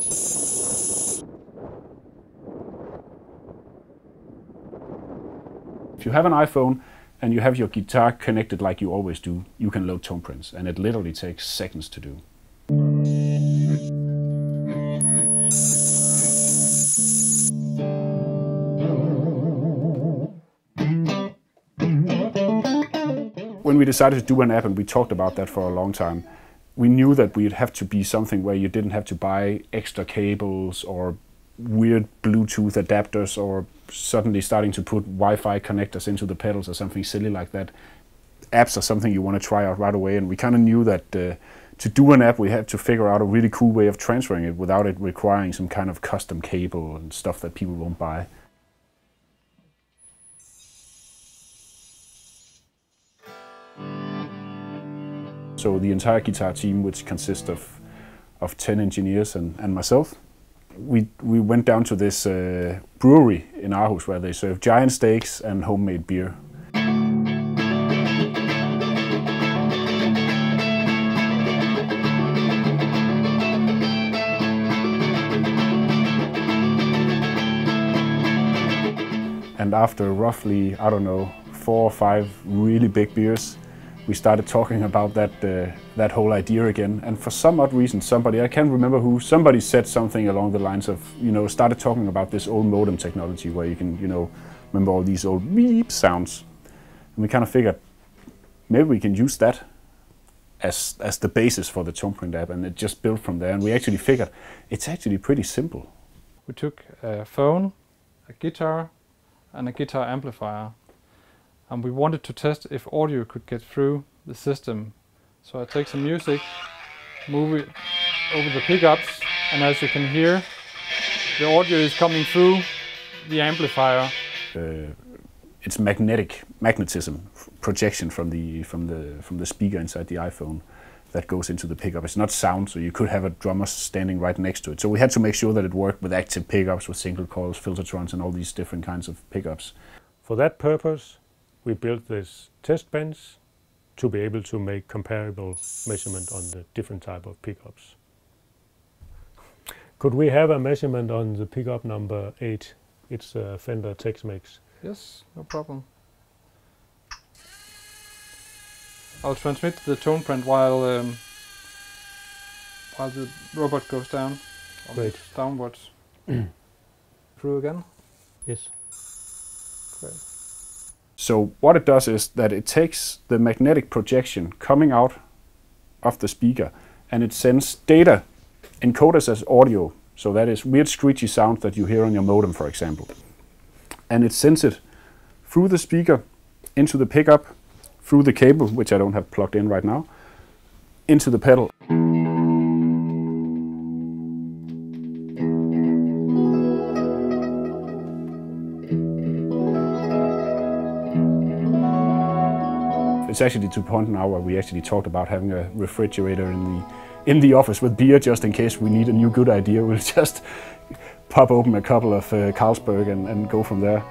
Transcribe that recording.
If you have an iPhone and you have your guitar connected like you always do, you can load tone prints, and it literally takes seconds to do. When we decided to do an app, and we talked about that for a long time, we knew that we'd have to be something where you didn't have to buy extra cables or weird Bluetooth adapters or suddenly starting to put Wi-Fi connectors into the pedals or something silly like that. Apps are something you want to try out right away, and we kind of knew that uh, to do an app, we had to figure out a really cool way of transferring it without it requiring some kind of custom cable and stuff that people won't buy. So the entire guitar team, which consists of, of 10 engineers and, and myself, we, we went down to this uh, brewery in Aarhus where they serve giant steaks and homemade beer. And after roughly, I don't know, four or five really big beers, we started talking about that uh, that whole idea again. And for some odd reason, somebody I can't remember who somebody said something along the lines of you know started talking about this old modem technology where you can you know remember all these old beep sounds, and we kind of figured maybe we can use that as as the basis for the Toneprint app, and it just built from there. And we actually figured it's actually pretty simple. We took a phone, a guitar, and a guitar amplifier and we wanted to test if audio could get through the system. So I take some music, move it over the pickups, and as you can hear, the audio is coming through the amplifier. Uh, it's magnetic magnetism projection from the from the from the speaker inside the iPhone that goes into the pickup. It's not sound, so you could have a drummer standing right next to it. So we had to make sure that it worked with active pickups, with single coils, filter filtertrons, and all these different kinds of pickups. For that purpose, we built this test bench to be able to make comparable measurement on the different type of pickups. Could we have a measurement on the pickup number 8? It's a Fender Tex-Mex. Yes, no problem. I'll transmit the Toneprint while um, while the robot goes down. Great. Downwards. Through again? Yes. Great. So what it does is that it takes the magnetic projection coming out of the speaker and it sends data encoded as audio. So that is weird screechy sound that you hear on your modem, for example. And it sends it through the speaker into the pickup, through the cable, which I don't have plugged in right now, into the pedal. It's actually to the point now where we actually talked about having a refrigerator in the in the office with beer just in case we need a new good idea. We'll just pop open a couple of uh, Carlsberg and, and go from there.